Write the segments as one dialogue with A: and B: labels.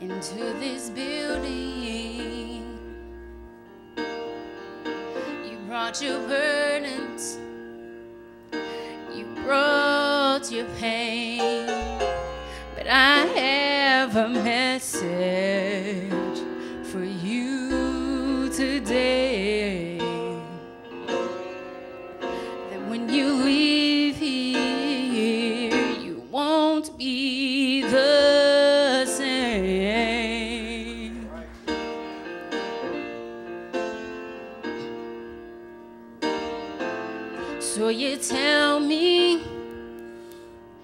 A: into this building. You brought your burdens, you brought your pain, but I have a message So you tell me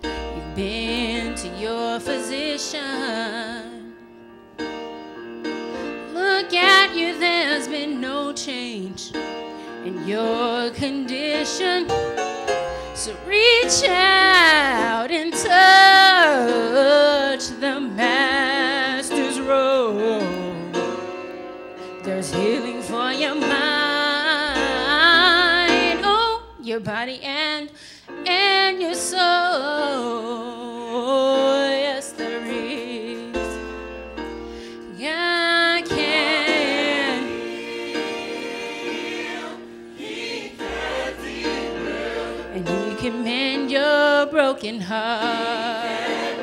A: you've been to your physician. Look at you, there's been no change in your condition. So reach out your body and and your soul. Yes, there is. God can. and he can mend your broken heart.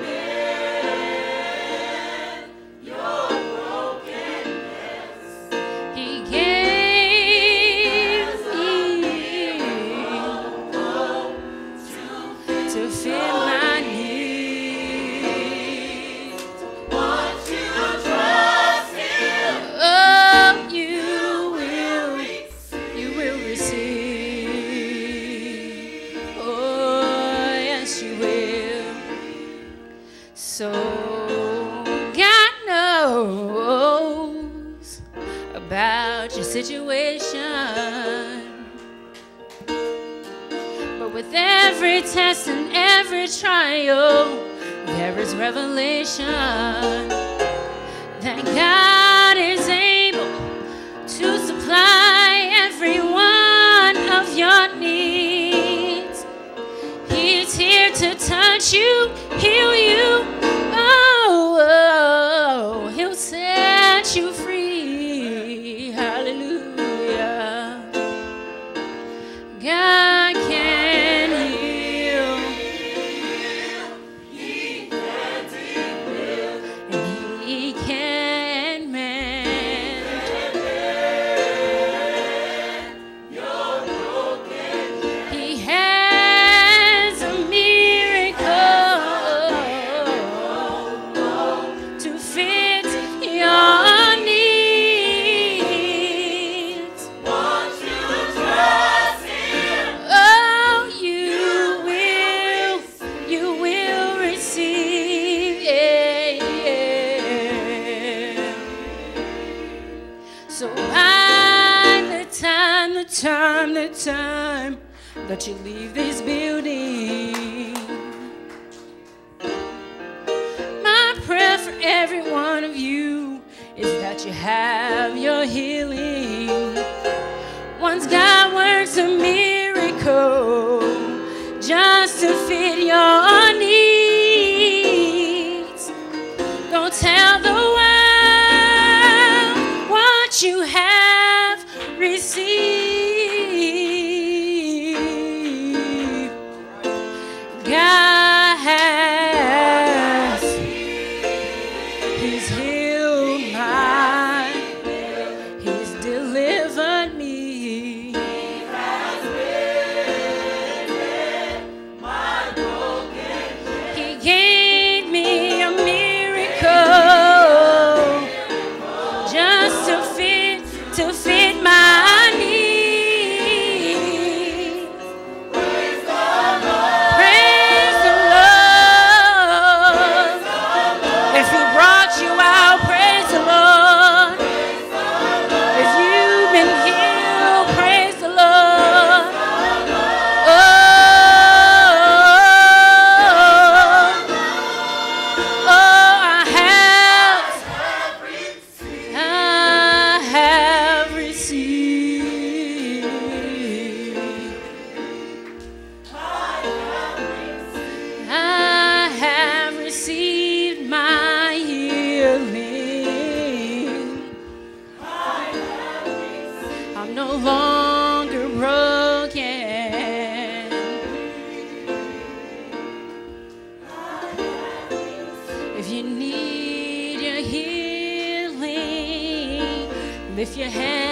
A: So God knows about your situation. But with every test and every trial, there is revelation time, the time that you leave this building, my prayer for every one of you is that you have your healing. Once God works a miracle just to fit your needs. Don't tell the world what you have received. He's healed need your healing. Lift your
B: hand.